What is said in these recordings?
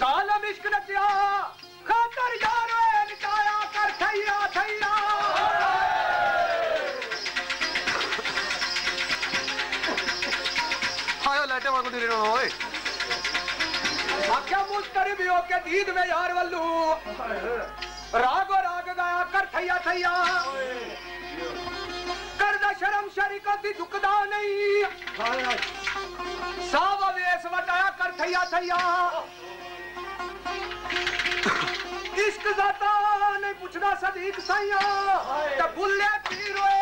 Column عشق نچیا خاطر یاروے نچایا کر تھائیا تھائیا آیا لیٹے مانگو دیرے رہا ہوئے اکیا مستر بیو کے دید میں یار والو راگ و راگ گایا کر تھائیا تھائیا کردہ شرم شرکہ تھی جھکدا نہیں۔ ساوہ ویس وٹایا کر تھائیا تھائیا عشق ذاتا نہیں پوچھنا صدیق سیاں تے بھلے پیرو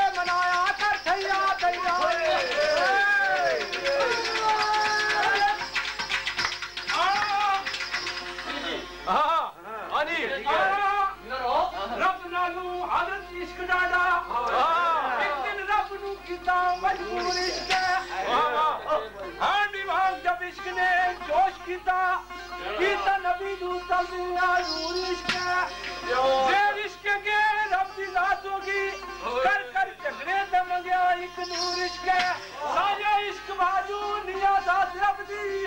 محدود کر دیا نور عشق زیر عشق کے رب دی ذات ہوگی کر کر جھگڑے تے منگیا ایک نور عشق سارے عشق باجو نیا ذات رب دی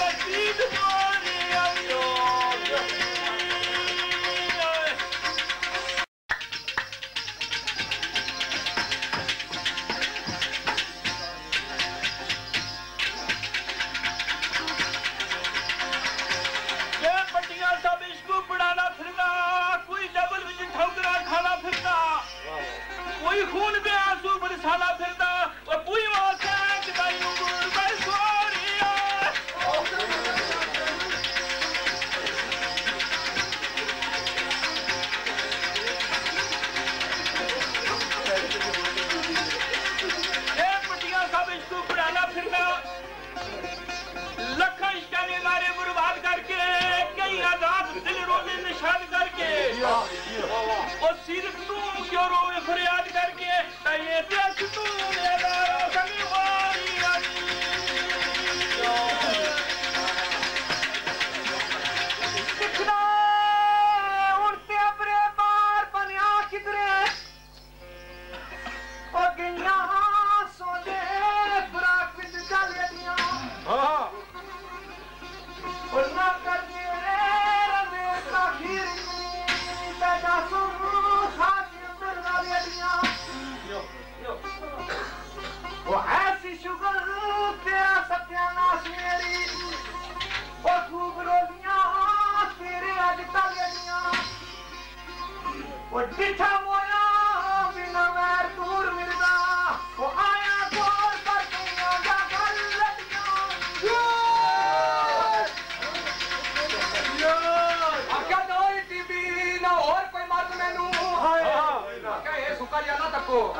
Marco.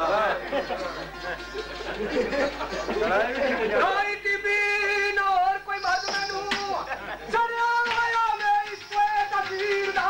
Dai-ti bine, oricui mă duc nu. Să ne aia mea, ispoeta, fir, da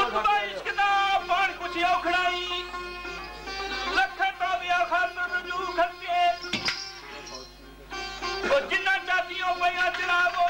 ખુદમાં ઇશ્કના પણ કુછી અવખડાઈ લખન રાવિયા ખાતર રજૂ ખર્ચે ઓ જિન્ના ચાતીઓ પૈયા ચલાવો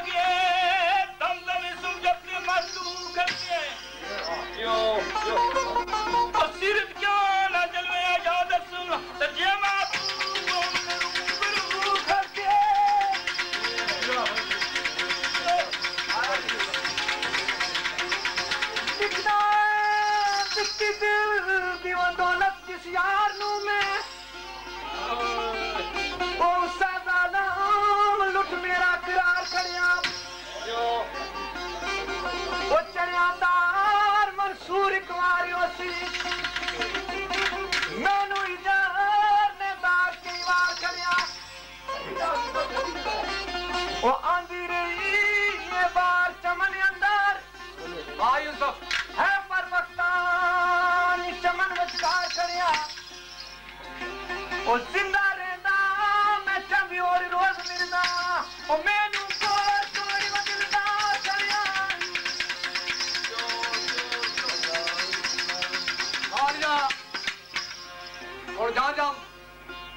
جان جام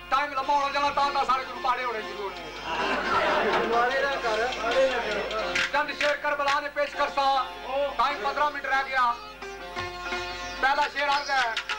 ٹائم لمبا ہونا گروپ پاڑے ہونے چند شیر کربلا نے پیش کرتا پندرہ منٹ رہ گیا پہلا شیر آ گیا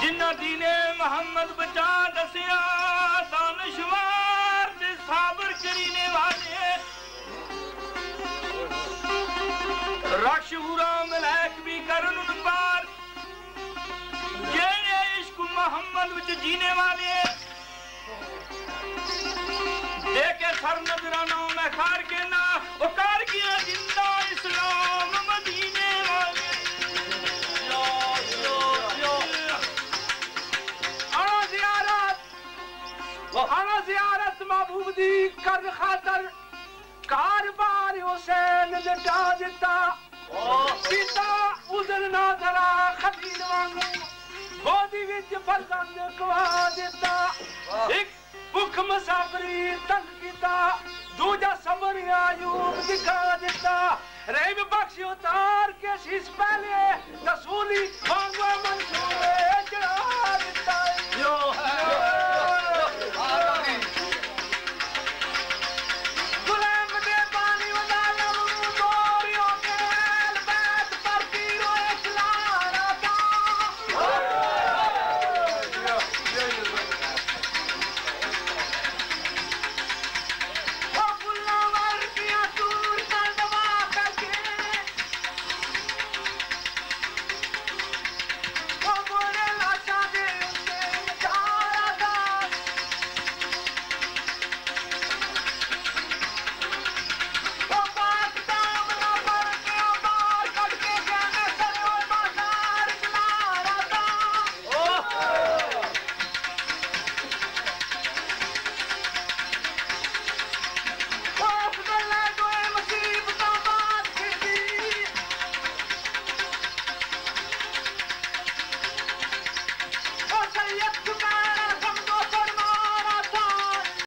جنہ دینے محمد بچا دسیا دانشوار تے صابر کرینے والے رکش ہورا بھی کرن ان جیڑے عشق محمد وچ جینے والے دیکھے سر نظرانہ میں خار کے نا وہ کار کیا زندہ اسلام آنا زیارت محبوب دی کر خاطر کاربار حسین لٹا دیتا پیتا ازل نہ خبیر وانگو گودی وچ فرزند کوا دیتا ایک بھوک مسافری تنگ کیتا دوجا صبر ایوب دکھا دیتا ریب بخش اتار کے شیش پہلے رسولی وانگو منصور